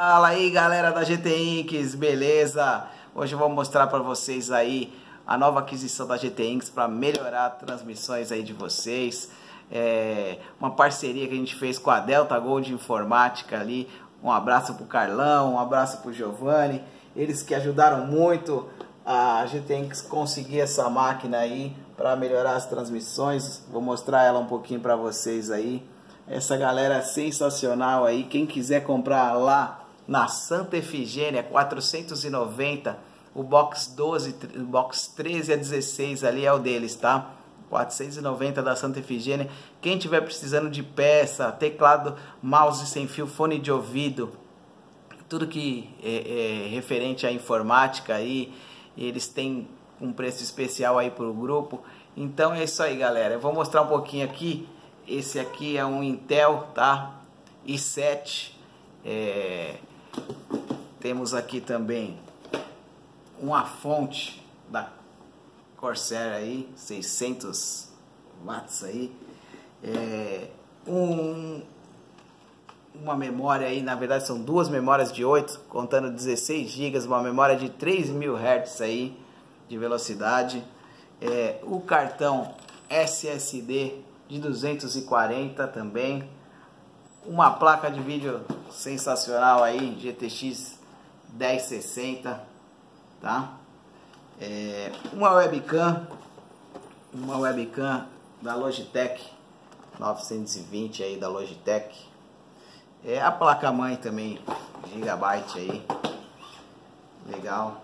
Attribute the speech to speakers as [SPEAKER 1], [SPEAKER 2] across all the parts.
[SPEAKER 1] Fala aí galera da GT Inks, beleza? Hoje eu vou mostrar para vocês aí a nova aquisição da GT Inks para melhorar transmissões aí de vocês. É uma parceria que a gente fez com a Delta Gold Informática ali. Um abraço pro Carlão, um abraço pro Giovanni. Eles que ajudaram muito a GT Inks conseguir essa máquina aí para melhorar as transmissões. Vou mostrar ela um pouquinho para vocês aí. Essa galera sensacional aí, quem quiser comprar lá na Santa Efigênia 490, o box 12, o box 13 a 16 ali é o deles, tá? 490 da Santa Efigênia. Quem tiver precisando de peça, teclado, mouse sem fio, fone de ouvido, tudo que é, é referente à informática aí, eles têm um preço especial aí para o grupo. Então é isso aí, galera. Eu vou mostrar um pouquinho aqui. Esse aqui é um Intel, tá? i7. É, temos aqui também uma fonte da Corsair aí, 600 watts aí. É, um, uma memória aí, na verdade são duas memórias de 8, contando 16 GB, uma memória de 3000 Hz aí de velocidade. É, o cartão SSD de 240 também. Uma placa de vídeo sensacional aí, GTX 1060, tá? É, uma webcam, uma webcam da Logitech 920 aí da Logitech. É a placa mãe também, gigabyte aí, legal.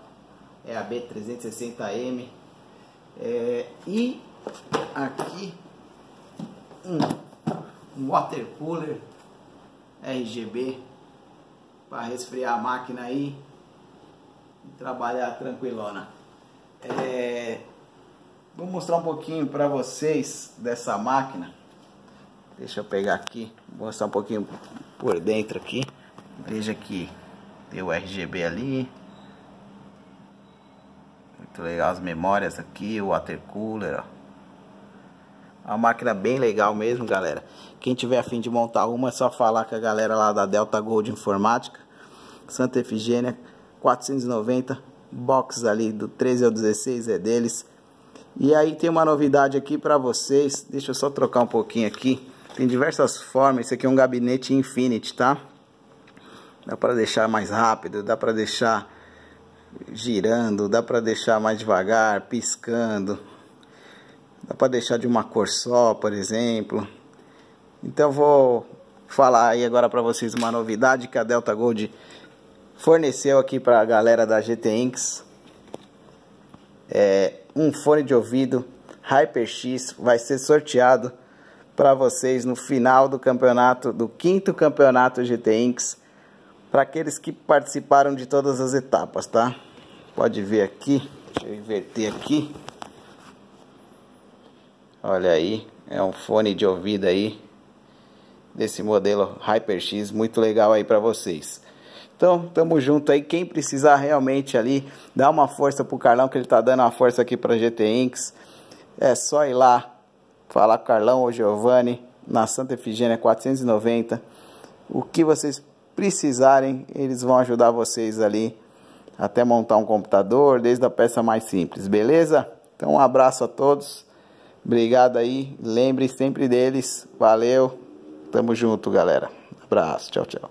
[SPEAKER 1] É a B360M. É, e aqui um, um water cooler RGB para resfriar a máquina aí e trabalhar tranquilona. É, vou mostrar um pouquinho para vocês dessa máquina. Deixa eu pegar aqui, mostrar um pouquinho por dentro aqui. Veja que tem o RGB ali. Muito legal as memórias aqui, o water cooler, ó. Uma máquina bem legal mesmo, galera. Quem tiver afim de montar uma, é só falar com a galera lá da Delta Gold Informática. Santa Efigênia, 490. Box ali do 13 ao 16 é deles. E aí tem uma novidade aqui para vocês. Deixa eu só trocar um pouquinho aqui. Tem diversas formas. Esse aqui é um gabinete Infinity, tá? Dá para deixar mais rápido, dá para deixar girando, dá para deixar mais devagar, piscando Dá para deixar de uma cor só, por exemplo. Então vou falar aí agora para vocês uma novidade que a Delta Gold forneceu aqui para a galera da GT Inks. É um fone de ouvido HyperX vai ser sorteado para vocês no final do campeonato, do quinto campeonato GT Inks, para aqueles que participaram de todas as etapas, tá? Pode ver aqui, deixa eu inverter aqui. Olha aí, é um fone de ouvido aí desse modelo HyperX, muito legal aí para vocês. Então, tamo junto aí. Quem precisar realmente ali, dá uma força pro Carlão, que ele tá dando uma força aqui pra GT Inks. É só ir lá, falar com o Carlão ou Giovanni, na Santa Efigênia 490. O que vocês precisarem, eles vão ajudar vocês ali, até montar um computador, desde a peça mais simples, beleza? Então, um abraço a todos. Obrigado aí. Lembre sempre deles. Valeu. Tamo junto, galera. Abraço. Tchau, tchau.